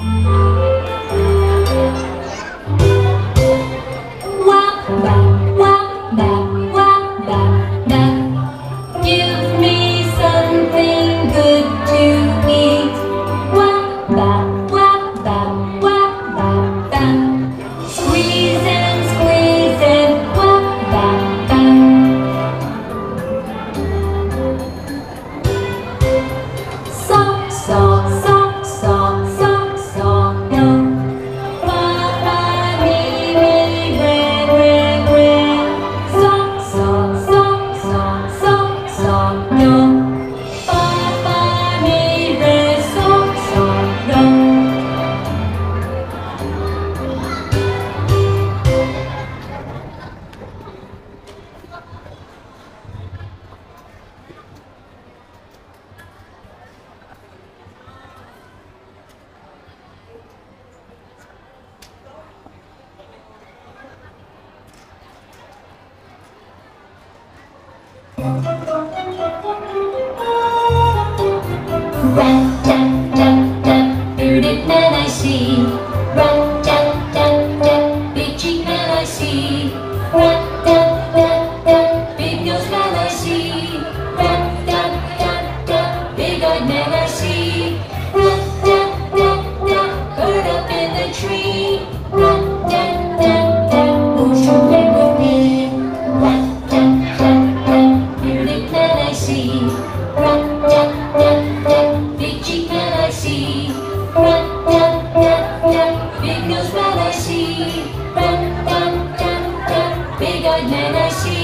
Bye. Rat tat tat tat, bearded man I see. Rat tat tat tat, big cheek I see. Rat tat. I see? Run, duck, duck, duck, big cheek that I see. Run, duck, duck, duck, big nose that I see. Run, duck, duck, duck, big eyed man I see.